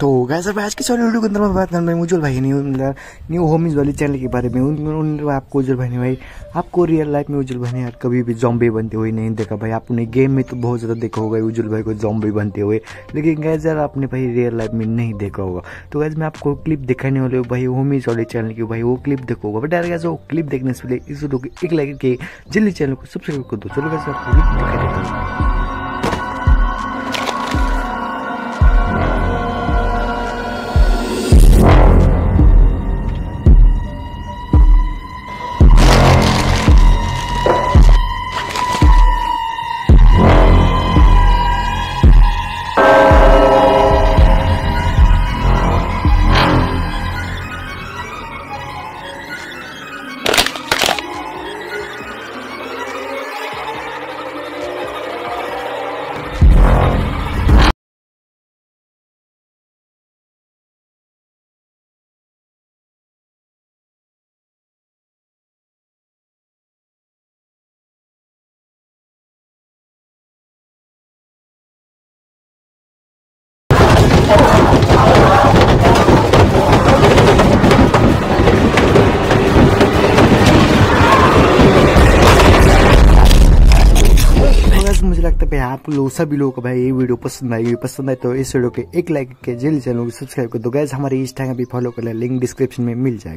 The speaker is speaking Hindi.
तो गैस अब आज की सारी वीडियो के अंदर मैं बात करना मैं उज्जवल भाई न्यू होमीज वाले चैनल के बारे में। उन, उन आपको उज्जवल भाई भाई आपको रियल लाइफ में उज्जवल भाई यार कभी भी जॉम्बे बनते हुए नहीं देखा भाई। आपने गेम में तो बहुत ज़्यादा देखा होगा उज्जवल भाई को जॉम्बे बनते हुए। लेकिन गैस यार आपने भाई रियल लाइफ में नहीं देखा होगा। तो गैस मैं आपको क्लिप दिखाने वाले भाई होमीज वाले चैनल की। भाई वो क्लिप देखो होगा। बट यार गैस वो क्लिप देखने से पहले इस वीडियो को एक लाइक के जल्दी चैनल को सब्सक्राइब कर दो। चलो गैस आपको दिखा देता हूँ। मुझे लगता भाई, आप लोग, सभी लोगों को भाई, ये वीडियो पसंद आएगी पसंद आए तो इस वीडियो के एक लाइक के जल्दी चैनल को सब्सक्राइब कर दो। गैस हमारे इंस्टाग्राम भी फॉलो कर ले लिंक डिस्क्रिप्शन में मिल जाएगा।